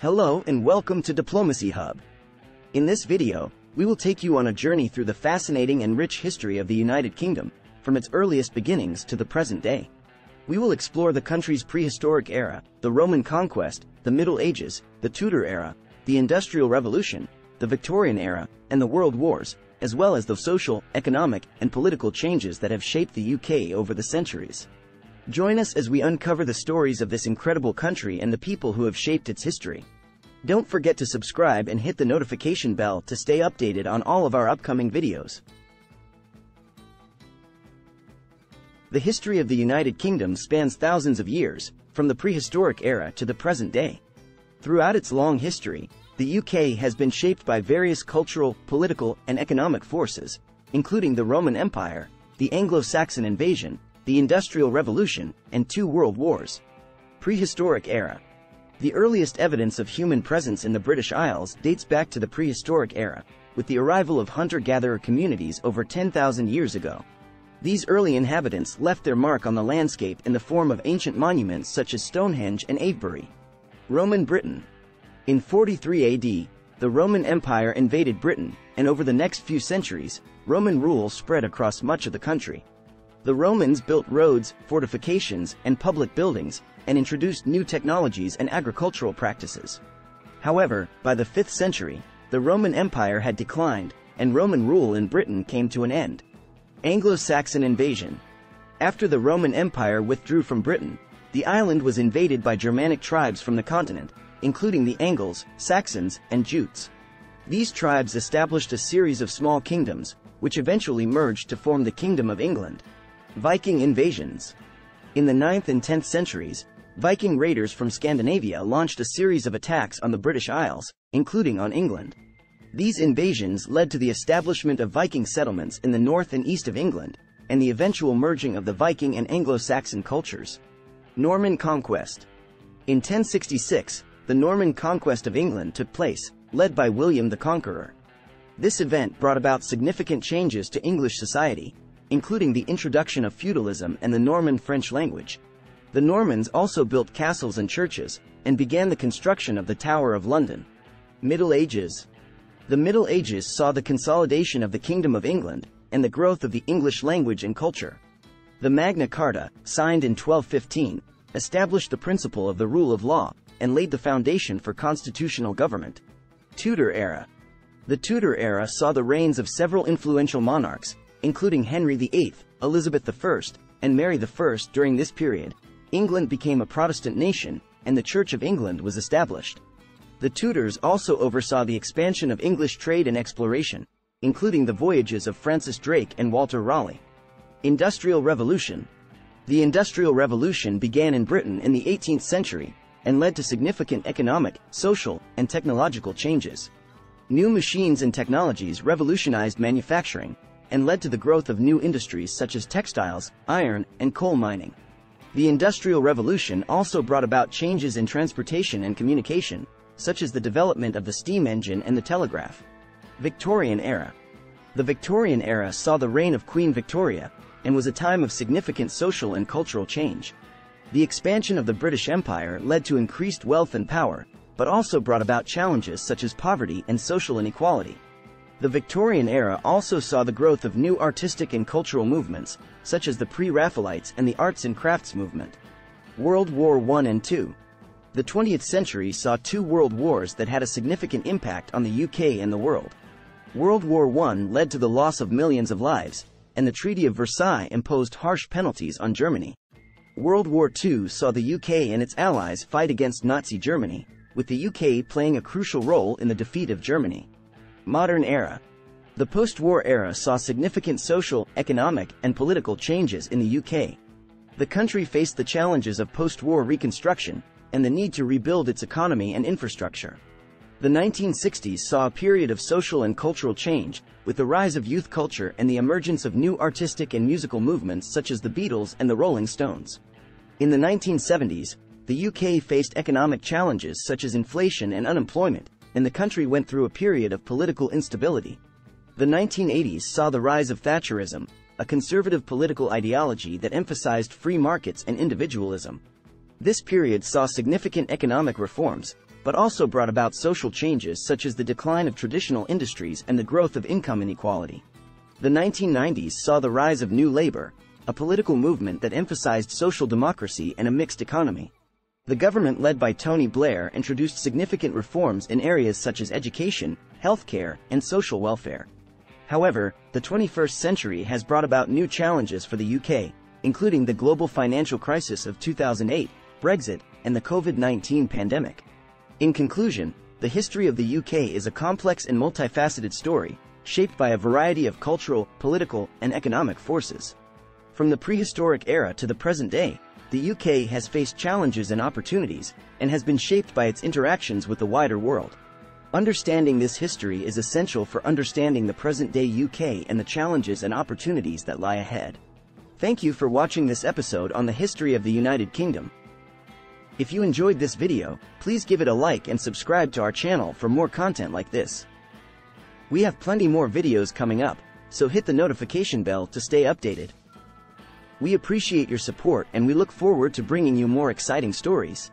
Hello and welcome to Diplomacy Hub. In this video, we will take you on a journey through the fascinating and rich history of the United Kingdom, from its earliest beginnings to the present day. We will explore the country's prehistoric era, the Roman conquest, the Middle Ages, the Tudor era, the Industrial Revolution, the Victorian era, and the World Wars, as well as the social, economic, and political changes that have shaped the UK over the centuries. Join us as we uncover the stories of this incredible country and the people who have shaped its history. Don't forget to subscribe and hit the notification bell to stay updated on all of our upcoming videos. The history of the United Kingdom spans thousands of years, from the prehistoric era to the present day. Throughout its long history, the UK has been shaped by various cultural, political, and economic forces, including the Roman Empire, the Anglo-Saxon invasion, the Industrial Revolution, and two world wars. Prehistoric era. The earliest evidence of human presence in the British Isles dates back to the prehistoric era, with the arrival of hunter-gatherer communities over 10,000 years ago. These early inhabitants left their mark on the landscape in the form of ancient monuments such as Stonehenge and Avebury. Roman Britain, in 43 AD, the Roman Empire invaded Britain, and over the next few centuries, Roman rule spread across much of the country. The Romans built roads, fortifications, and public buildings, and introduced new technologies and agricultural practices. However, by the 5th century, the Roman Empire had declined, and Roman rule in Britain came to an end. Anglo-Saxon invasion. After the Roman Empire withdrew from Britain, the island was invaded by Germanic tribes from the continent, including the Angles, Saxons, and Jutes. These tribes established a series of small kingdoms, which eventually merged to form the Kingdom of England. Viking invasions. In the 9th and 10th centuries, Viking raiders from Scandinavia launched a series of attacks on the British Isles, including on England. These invasions led to the establishment of Viking settlements in the north and east of England, and the eventual merging of the Viking and Anglo-Saxon cultures. Norman conquest. In 1066, the Norman conquest of England took place, led by William the Conqueror. This event brought about significant changes to English society, including the introduction of feudalism and the Norman French language. The Normans also built castles and churches, and began the construction of the Tower of London. Middle Ages The Middle Ages saw the consolidation of the Kingdom of England, and the growth of the English language and culture. The Magna Carta, signed in 1215, established the principle of the rule of law, and laid the foundation for constitutional government. Tudor era. The Tudor era saw the reigns of several influential monarchs, including Henry VIII, Elizabeth I, and Mary I. During this period, England became a Protestant nation, and the Church of England was established. The Tudors also oversaw the expansion of English trade and exploration, including the voyages of Francis Drake and Walter Raleigh. Industrial Revolution. The Industrial Revolution began in Britain in the 18th century and led to significant economic, social, and technological changes. New machines and technologies revolutionized manufacturing and led to the growth of new industries such as textiles, iron, and coal mining. The Industrial Revolution also brought about changes in transportation and communication, such as the development of the steam engine and the telegraph. Victorian Era The Victorian era saw the reign of Queen Victoria and was a time of significant social and cultural change. The expansion of the British Empire led to increased wealth and power, but also brought about challenges such as poverty and social inequality. The Victorian era also saw the growth of new artistic and cultural movements, such as the Pre-Raphaelites and the Arts and Crafts movement. World War I and II The 20th century saw two world wars that had a significant impact on the UK and the world. World War I led to the loss of millions of lives, and the Treaty of Versailles imposed harsh penalties on Germany. World War II saw the UK and its allies fight against Nazi Germany, with the UK playing a crucial role in the defeat of Germany. Modern Era The post-war era saw significant social, economic, and political changes in the UK. The country faced the challenges of post-war reconstruction and the need to rebuild its economy and infrastructure. The 1960s saw a period of social and cultural change, with the rise of youth culture and the emergence of new artistic and musical movements such as the Beatles and the Rolling Stones. In the 1970s, the UK faced economic challenges such as inflation and unemployment, and the country went through a period of political instability. The 1980s saw the rise of Thatcherism, a conservative political ideology that emphasized free markets and individualism. This period saw significant economic reforms, but also brought about social changes such as the decline of traditional industries and the growth of income inequality. The 1990s saw the rise of New Labour, a political movement that emphasized social democracy and a mixed economy. The government led by Tony Blair introduced significant reforms in areas such as education, healthcare, and social welfare. However, the 21st century has brought about new challenges for the UK, including the global financial crisis of 2008, Brexit, and the COVID-19 pandemic. In conclusion, the history of the UK is a complex and multifaceted story, shaped by a variety of cultural, political, and economic forces. From the prehistoric era to the present day, the UK has faced challenges and opportunities, and has been shaped by its interactions with the wider world. Understanding this history is essential for understanding the present-day UK and the challenges and opportunities that lie ahead. Thank you for watching this episode on the history of the United Kingdom. If you enjoyed this video, please give it a like and subscribe to our channel for more content like this. We have plenty more videos coming up, so hit the notification bell to stay updated. We appreciate your support and we look forward to bringing you more exciting stories.